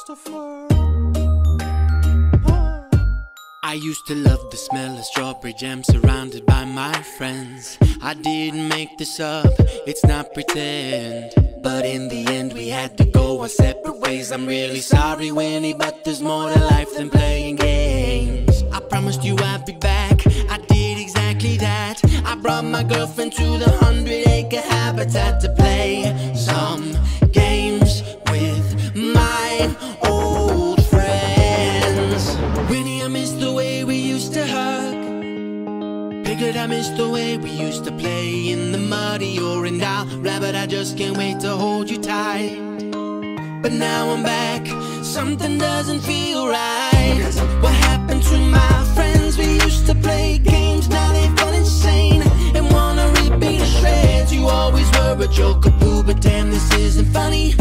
Christopher. I used to love the smell of strawberry jam surrounded by my friends. I didn't make this up, it's not pretend. But in the end, we had to go our separate ways. I'm really sorry, Winnie, but there's more to life than playing games. I promised you I'd be back, I did exactly that. I brought my girlfriend to the hundred acre habitat to play some I miss the way we used to play in the muddy You're and out. Rabbit, I just can't wait to hold you tight. But now I'm back, something doesn't feel right. What happened to my friends? We used to play games, now they've gone insane and wanna repeat the shreds. You always were a joker, boo, but damn, this isn't funny.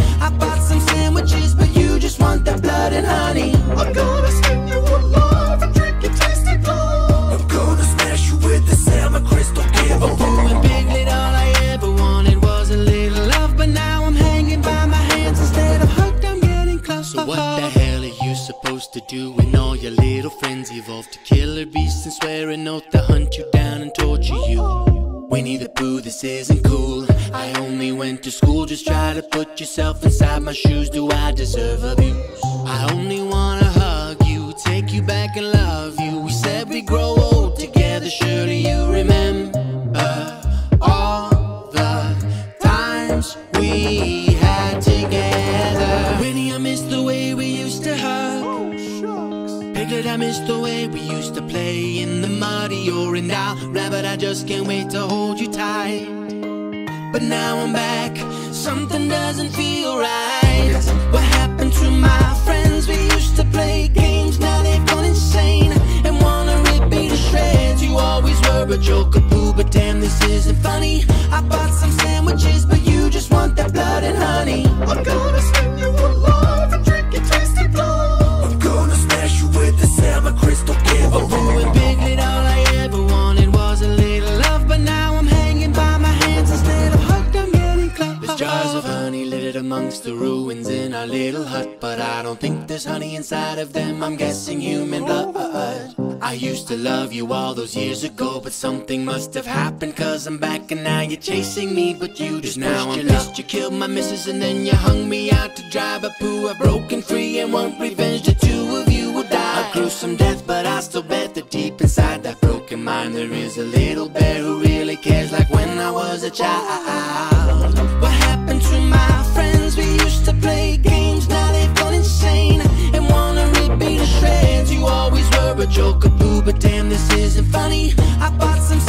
Supposed to do when all your little friends evolve to killer beasts and swear an oath to hunt you down and torture you? Winnie the Pooh, this isn't cool. I only went to school, just try to put yourself inside my shoes. Do I deserve abuse? I only miss the way we used to play in the muddy You're and out. Rabbit, I just can't wait to hold you tight. But now I'm back, something doesn't feel right. What happened to my friends? We used to play games, now they've gone insane and wanna rip me to shreds. You always were a joker, boo, but damn, this isn't funny. I bought some amongst the ruins in our little hut, but I don't think there's honey inside of them. I'm guessing human blood. I used to love you all those years ago, but something must have happened. Cause I'm back and now you're chasing me, but you just now I'm pissed. You killed my missus and then you hung me out to dry. But Pooh, I've broken free and want revenge. The two of you will die. A gruesome death, but I still bet that deep inside that broken mind there is a little bear who really cares, like when I was a child. isn't funny. I bought some.